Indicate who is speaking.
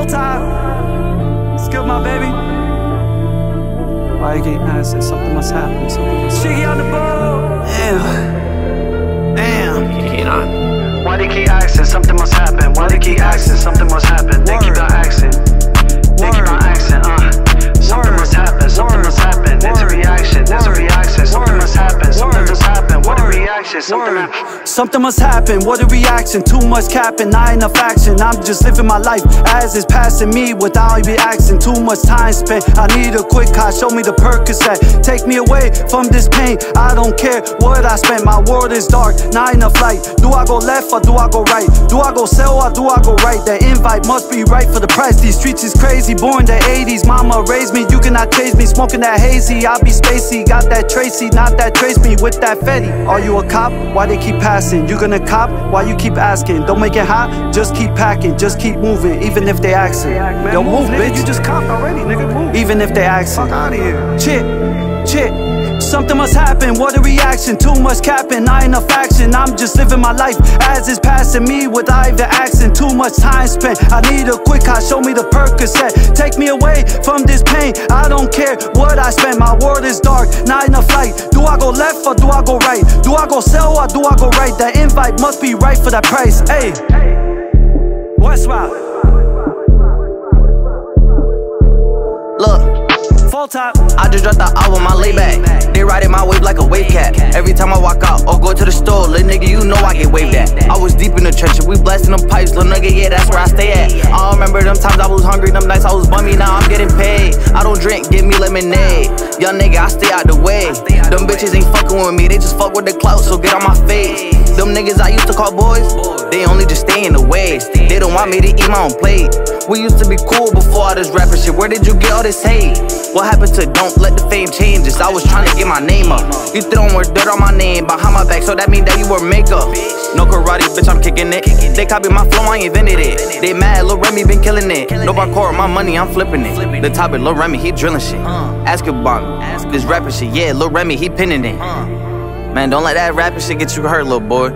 Speaker 1: Full time. My baby. Why you getting acid? Something must happen. Something must Shiggy on the boat.
Speaker 2: What a reaction. Something. hap-
Speaker 1: Something must happen, what a reaction. Too much capping, not enough action. I'm just living my life as it's passing me Without even asking, too much time spent. I need a quick high, show me the Percocet. Take me away from this pain. I don't care what I spent, my world is dark. Not enough light, do I go left or do I go right? Do I go sell do I go right? The invite must be right for the price These streets is crazy, born the 80s Mama raised me, you cannot chase me Smoking that hazy, I be spacey Got that Tracy, not that trace me with that Fetty Are you a cop? Why they keep passing? You gonna cop? Why you keep asking? Don't make it hot, just keep packing Just keep moving, even if they asking Yo, move, bitch
Speaker 2: You just copped already, nigga. Move.
Speaker 1: Even if they asking
Speaker 2: Fuck out of here.
Speaker 1: Chit, chit. Something must happen, what a reaction. Too much capping, not enough action. I'm just living my life as it's passing me without even asking. Too much time spent. I need a quick high, show me the Percocet. Take me away from this pain. I don't care what I spend. My world is dark, not enough light. Do I go left or do I go right? Do I go sell or do I go right? That invite must be right for that price. Hey, Westwood,
Speaker 3: Look,
Speaker 1: full top.
Speaker 3: I just dropped the album, I lay back. They riding my wave like a wave cat. Every time I walk out or go to the store, little nigga, you know I get waved at. I was deep in the trenches, we blasting them pipes, little nigga, yeah, that's where I stay at. I remember them times I was hungry, them nights I was bummy, now I'm getting paid. I don't drink, give me lemonade. Young nigga, I stay out the way. Them bitches ain't fucking with me, they just fuck with the clout, so get on my face. Them niggas I used to call boys, they only just stay in the way. They don't want me to eat my own plate. We used to be cool before all this rapping shit. Where did you get all this hate? What happened to don't let the fame change us? I was trying to get my name up. You throwing more dirt on my name behind my back, so that mean that you were makeup. No karate, bitch, I'm kicking it. They copy my flow, I invented it. They mad, Lil Remy been killing it. No bar my money, I'm flipping it. The topic, Lil Remy, he drilling shit. Ask about me. This rapping shit, yeah, Lil Remy, he pinning it. Man, don't let that rapping shit get you hurt, little boy.